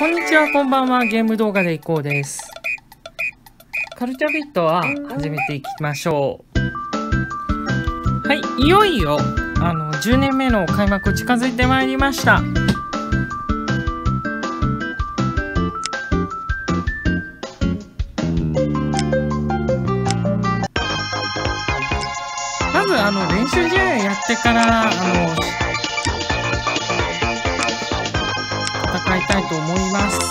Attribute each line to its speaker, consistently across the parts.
Speaker 1: こんにちは、こんばんは。ゲーム動画でいこうです。カルチャービットは始めていきましょう。はい、いよいよ、あの、10年目の開幕近づいてまいりました。まず、あの、練習試合やってから、あの、たいと思います。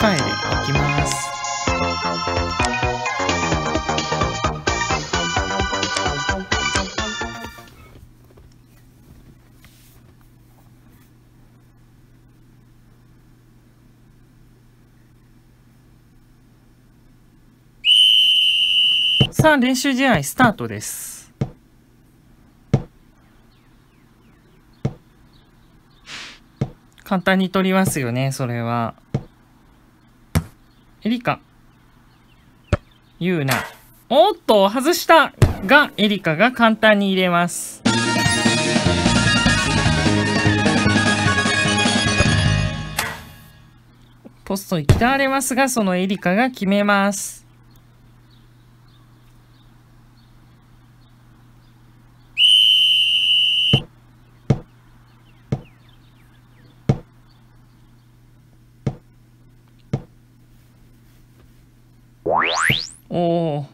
Speaker 1: 控えでいきます。さあ練習試合スタートです。簡単に取りますよね、それは。エリカ。ユーナ。おっと、外したが、エリカが簡単に入れます。ポストに嫌われますが、そのエリカが決めます。おお。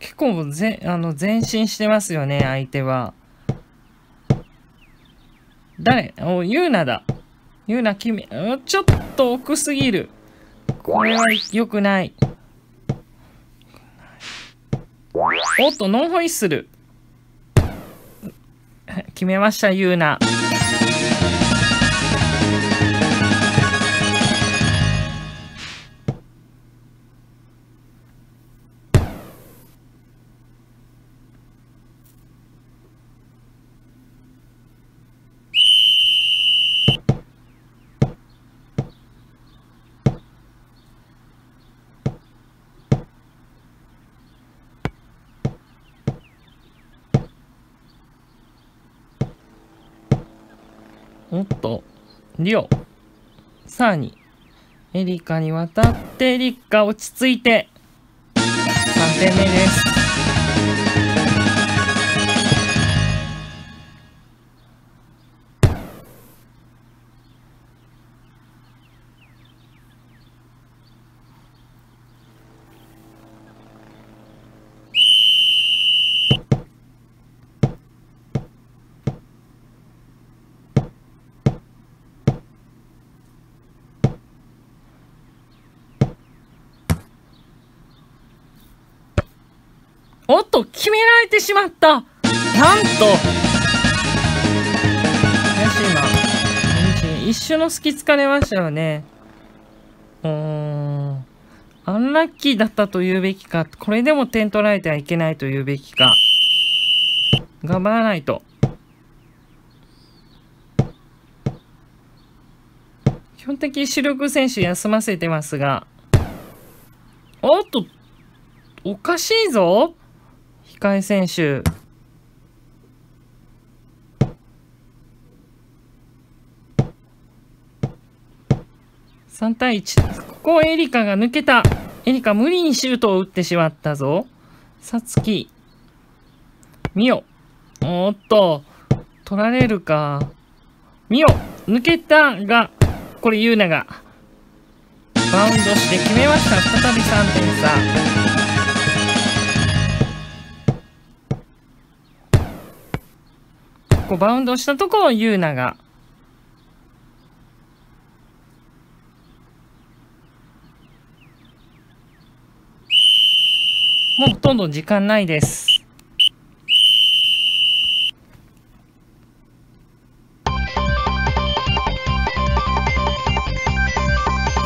Speaker 1: 結構ぜあの前進してますよね、相手は。誰？お、ユーナだ。ユーナ、君、うんちょっと奥すぎる。これは良くない。おっと、ノンホイッスル。決めました、ユーナ。おっと、リオ。さらに、エリカに渡って、エリカ落ち着いて、3点目です。おっと、決められてしまったなんと悔しいな。一瞬の隙つかれましたよね。うーん。アンラッキーだったと言うべきか、これでも点取られてはいけないと言うべきか。頑張らないと。基本的に主力選手休ませてますが。おっと、おかしいぞ控え選手。3対1。ここエリカが抜けた。エリカ無理にシュートを打ってしまったぞ。さつき。ミオ。おっと。取られるか。ミオ。抜けたが、これユーナが。バウンドして決めました。再び3点差。こうバウンドしたところをユーナがもうほとんど時間ないです。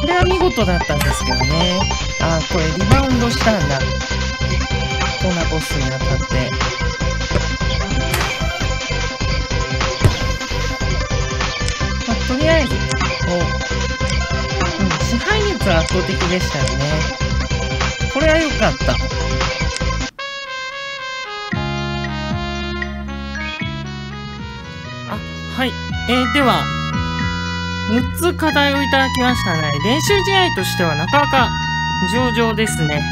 Speaker 1: これは見事だったんですけどね。あ、これリバウンドしたんだ。こんなボスに当たって。的でしたよね。これは良かったあ。はい。えー、では、6つ課題をいただきましたね。練習試合としてはなかなか上々ですね。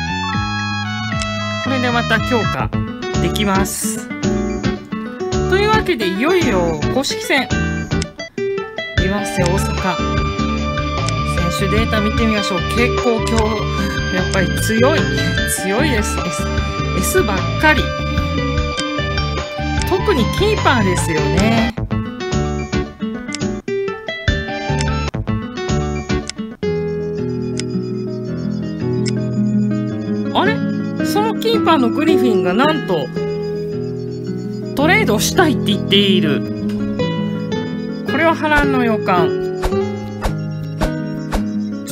Speaker 1: これでまた強化できます。というわけで、いよいよ公式戦、岩瀬大阪、手データ見てみましょう。結構今日、やっぱり強い、強いです。S, S ばっかり。特にキーパーですよね。あれ？そのキーパーのグリフィンがなんとトレードしたいって言っているこれは波乱の予感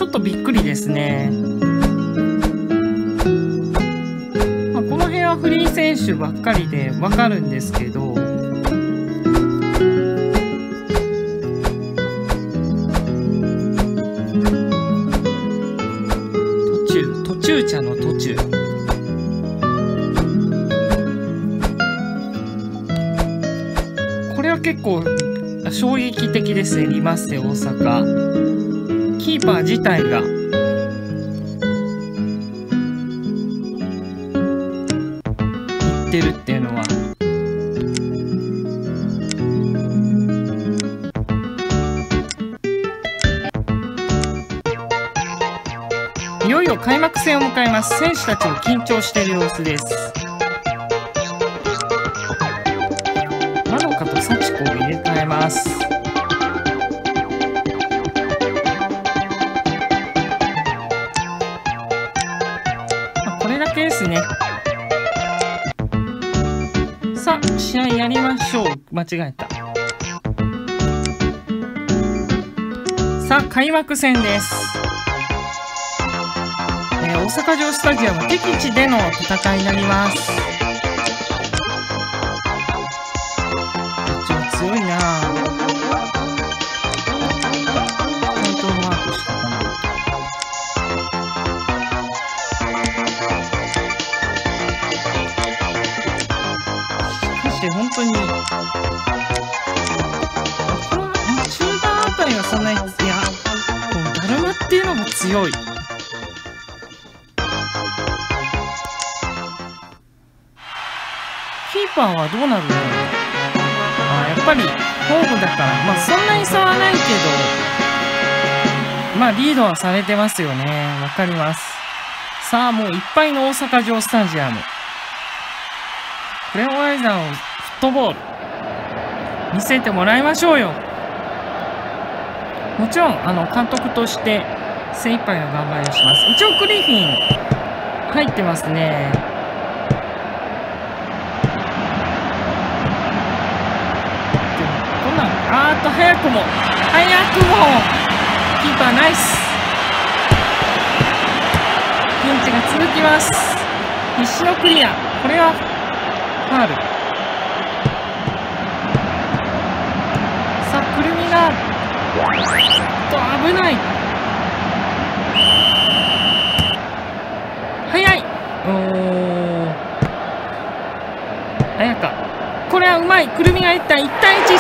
Speaker 1: っとびっくりですね、まあ、この辺はフリー選手ばっかりでわかるんですけど。途中途中茶の途中。結構衝撃的ですね、リマッセ大阪。キーパー自体が。言ってるっていうのは。いよいよ開幕戦を迎えます。選手たちも緊張している様子ですまどかと幸子を入れ替え。ますさあ試合やりましょう。間違えた。さあ開幕戦です。えー、大阪城スタジアム敵地での戦いになります。っていうのも強いキーパーはどうなるんだろう？あやっぱりホームだから、まあそんなに差はないけど、まあリードはされてますよね。わかります。さあもういっぱいの大阪城スタジアム。クレオアイザーをフットボール。見せてもらいましょうよ。もちろん、あの、監督として精一杯の頑張りをします。一応クリフィン入ってますね。あーっと早くも。早くも。キーパーナイス。ピンチが続きます。必死のクリア。これはファール。さあくるみがと危ない早いおー早かこれはいくるみがいった1対1先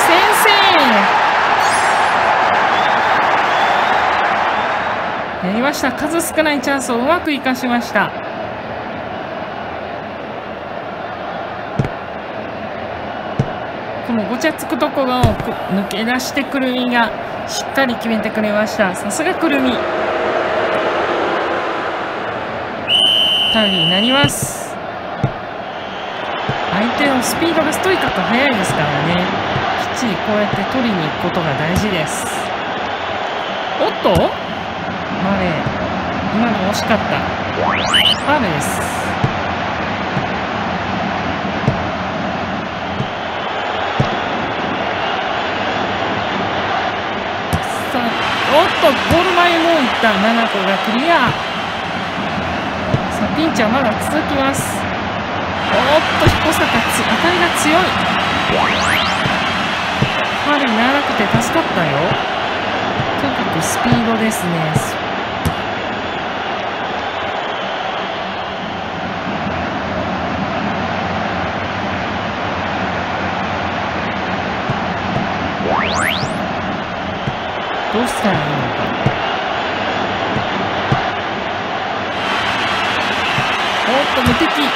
Speaker 1: 制。やりました。数少ないチャンスをうまく生かしました。このごちゃつくところを抜け出してくるみがしっかり決めてくれました。さすがくるみ頼りになります。のスピードがストイカック速いですからね。きっちりこうやって取りに行くことが大事です。おっと？マレー。今の惜しかった。ファールです。さあおっとゴール前もういった。7個がクリア。さあピンチはまだ続きます。おっと彦坂つ当たりが強い。ファールにならなくて助かったよ。とにかくスピードですね。どうしたらいいのかおっと無敵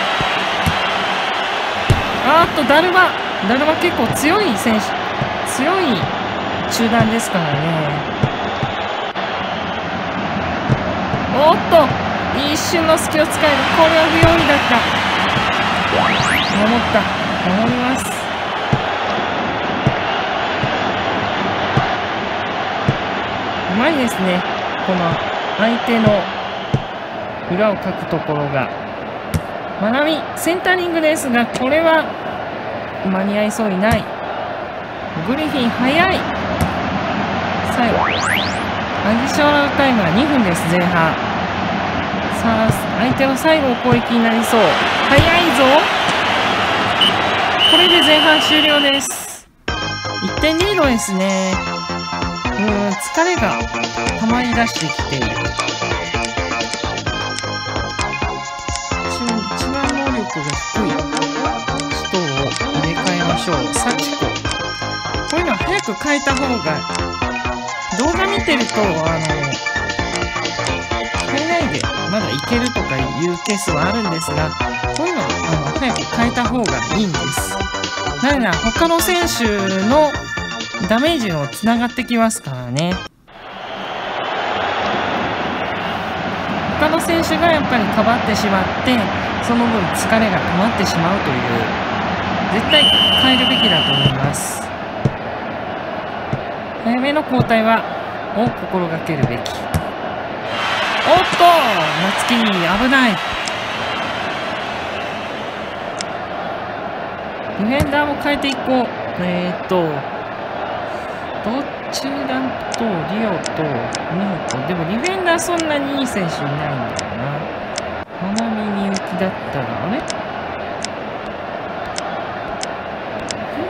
Speaker 1: あーっとダルマダルマ結構強い選手。強い集団ですからね。おっと。一瞬の隙を使える。これは不用意だった。守った。守ります。うまいですね。この相手の裏をかくところが。まなみセンタリングですがこれは間に合いそうにない。グリフィン速い。最後。アディショナルタイムは2分です前半。さあ相手の最後攻撃になりそう。速いぞ。これで前半終了です。1点リードですね。うん疲れがたまりだしてきている。しょう。サキコこういうのは早く変えた方が動画見てるとあの変えないでまだいけるとかいうケースはあるんですがこういうのはあの早く変えた方がいいんです。なぜなら他の選手のダメージもつながってきますからね。他の選手がやっぱりかばってしまってその分疲れが溜まってしまうという絶対変えるべきだと思います。早めの交代はを心がけるべき。おっと夏希危ない。ディフェンダーも変えていこう。えー、っとどちらとリオとミホとでもディフェンダーそんなにいい選手いないんだよな。まなみみゆきだったらあれミホの方が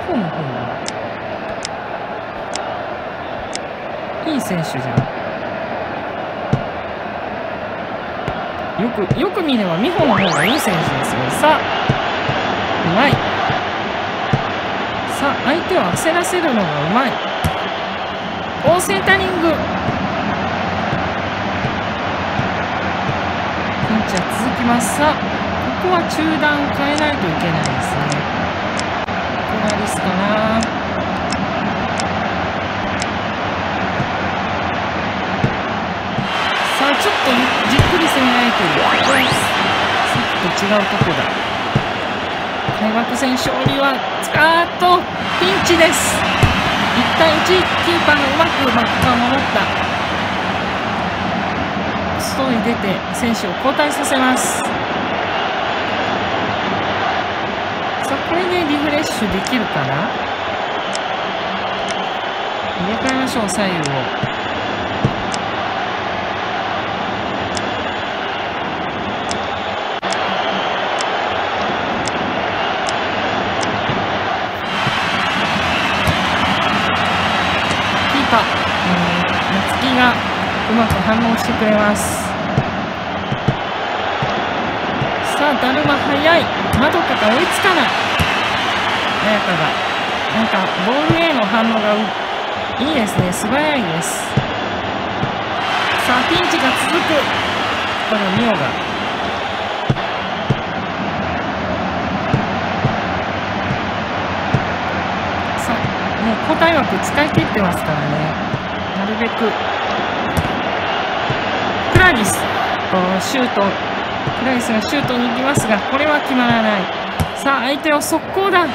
Speaker 1: いい選手じゃんよくよく見れば美穂の方がいい選手ですよさあうまいさあ相手を焦らせるのがうまいオーセンタリングピンチは続きますさあここは中断変えないといけないですね。ここがリスかな。さあちょっとじっくり攻めないというこれさっきと違うとこだ。開幕戦勝利はあーっとピンチです。1対1キーパーがうまくバックが守った。外に出て選手を交代させますさあこれでリフレッシュできるかな？入れ替えましょう左右を。うまく反応してくれます。さあだるま速い。まどかが追いつかない。綾香が。なんかボールへの反応がいいですね。素早いです。さあピンチが続く。このミオが。さあもう交代枠使い切ってますからね。なるべく。クラリス。シュート。クラリスがシュートに行きますがこれは決まらない。さあ相手を速攻だ。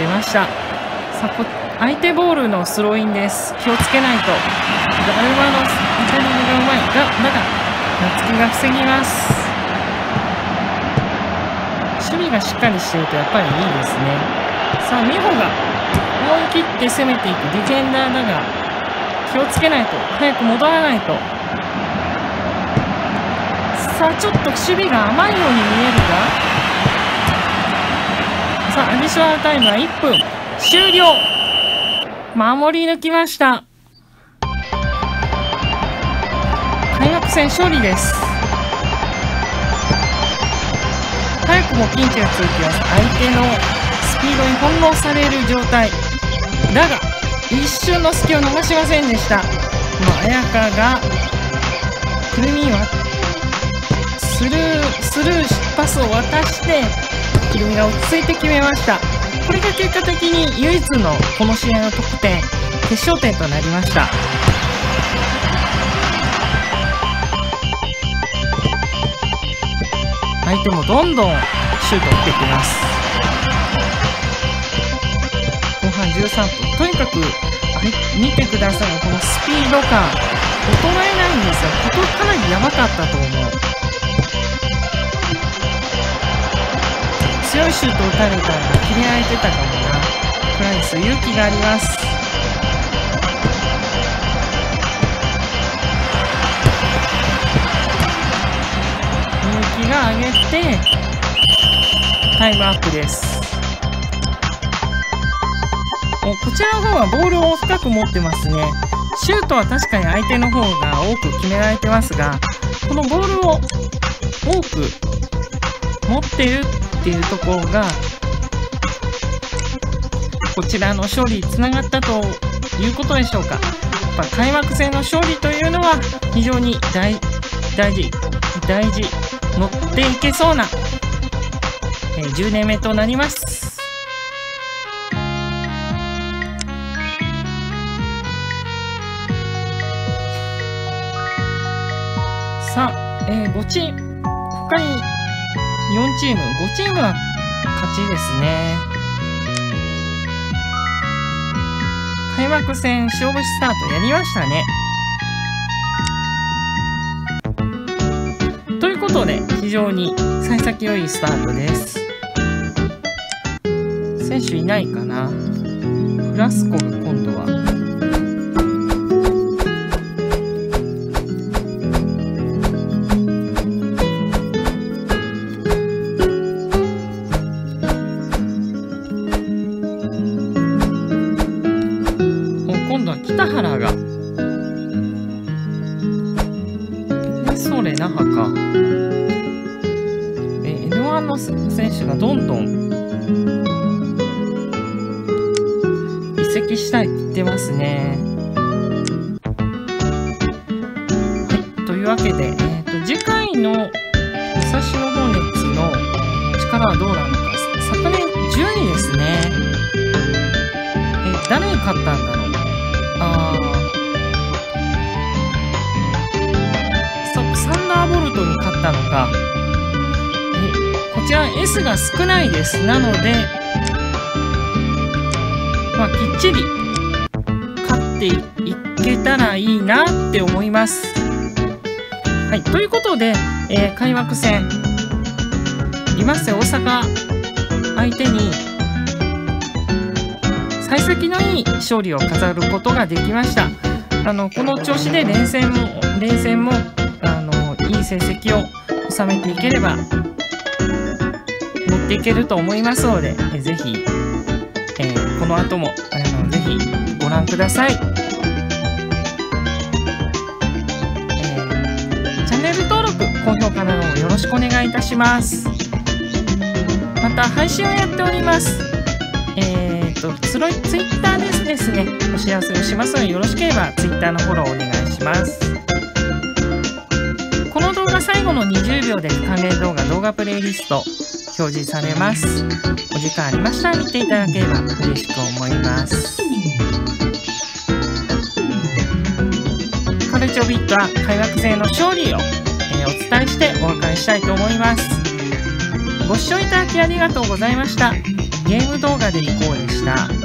Speaker 1: 出ました。さあこ相手ボールのスローインです。気をつけないと。ダルマのイタリアがうまいがだが夏希が防ぎます。守備がしっかりしてるとやっぱりいいですね。さあ美穂が思い切って攻めていく。ディフェンダーだが気をつけないと。早く戻らないと。さあちょっと守備が甘いように見えるがさあアディショナルタイムは1分。終了。守り抜きました。開幕戦勝利です。早くもピンチがついてます。相手のスピードに翻弄される状態。だが一瞬の隙を逃しませんでした。この綾香がくるみはスルースルーパスを渡してキルミが落ち着いて決めました。これが結果的に唯一のこの試合の得点決勝点となりました。相手もどんどんシュートを打ってきます。後半13分。とにかく見てくださいこのスピード感衰えないんですよ。ここかなりやばかったと思う。強いシュート打たれたら切り合えてたかもな。プライス勇気があります。勇気が上げてタイムアップです。おこちらの方はボールを深く持ってますね。シュートは確かに相手の方が多く決められてますがこのボールを多く持ってるっていうところがこちらの勝利につながったということでしょうか。やっぱ開幕戦の勝利というのは非常に大大事大事乗っていけそうな、えー、10年目となります。さあ、えー、5チーム他に4チーム、5チームは勝ちですね。開幕戦勝負スタートやりましたね。ということで、非常に幸先良いスタートです。選手いないかな？フラスコがが。それ那覇か。え N1 の選手がどんどん。移籍したいって言ってますね。はいというわけで、えーと、次回の武蔵野ホーネッツの力はどうなのか。昨年10位ですね。え誰に勝こちら S が少ないです。なのでまあきっちり勝っていけたらいいなって思います。はいということで、えー、開幕戦。いますよ大阪相手に幸先のいい勝利を飾ることができました。あのこの調子で連戦も連戦もいい成績を収めていければ持っていけると思いますので、えぜひ、えー、この後もあのぜひご覧ください、えー、チャンネル登録高評価などもよろしくお願いいたします。また配信をやっております。えっ、ー、とツロイツイッターですですねお知らせをしますのでよろしければツイッターのフォローお願いします。最後の20秒で関連動画動画プレイリスト表示されます。お時間ありましたら見ていただければ嬉しく思います。カルチョビットは開幕戦の勝利を、えー、お伝えしてお別れしたいと思います。ご視聴いただきありがとうございました。ゲーム動画で行こうでした。